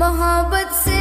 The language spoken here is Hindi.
मोहब्बत से